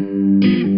Música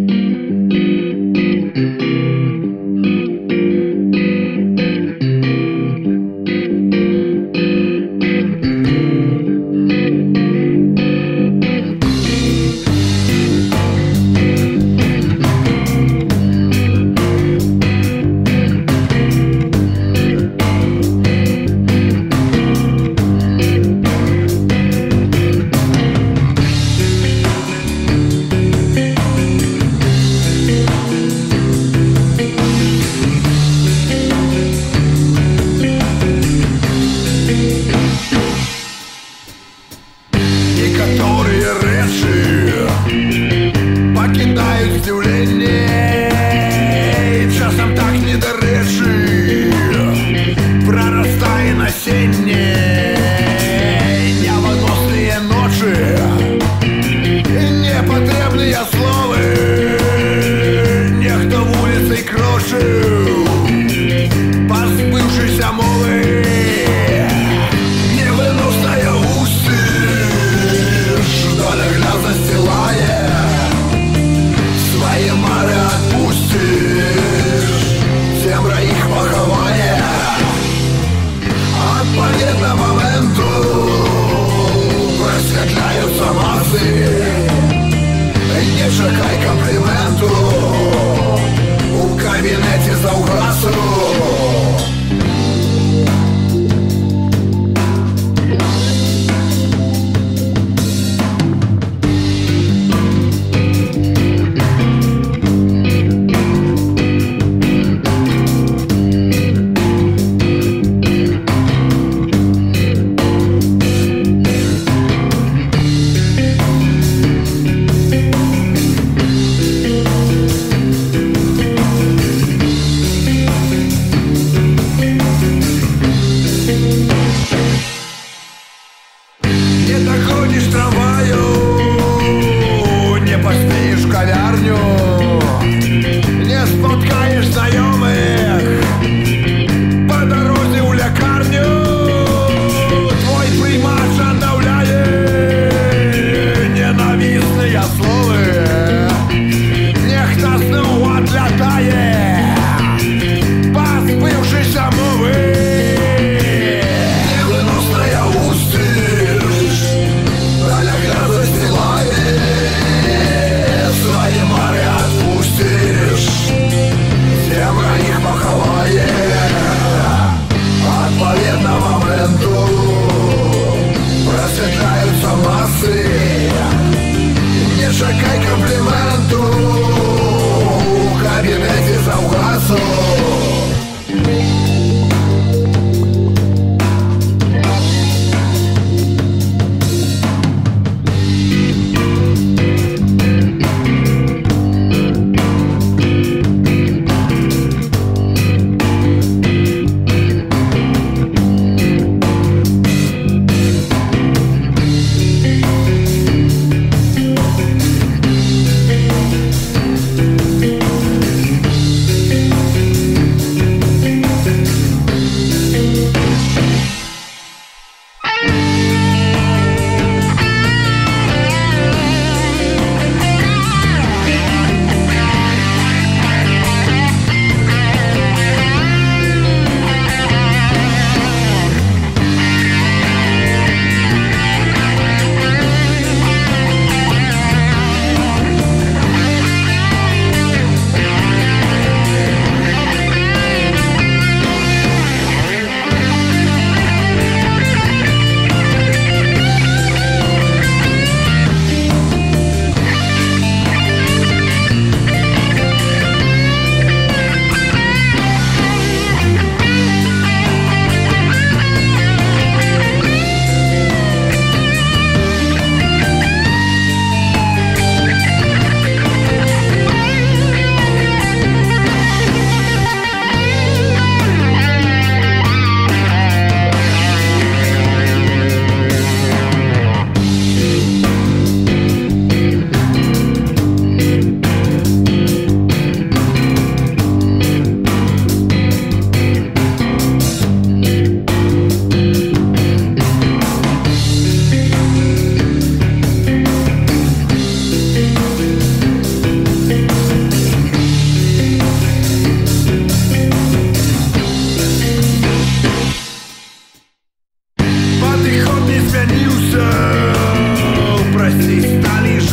Here's thy own.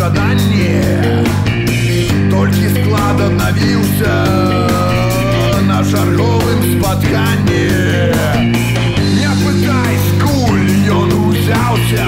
страдание Толькі складанавіўся на жарговым спотканье. Не пытай скуль ён узяўся